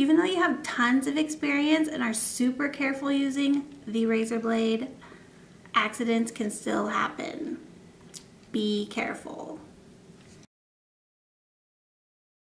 Even though you have tons of experience and are super careful using the razor blade, accidents can still happen. Be careful.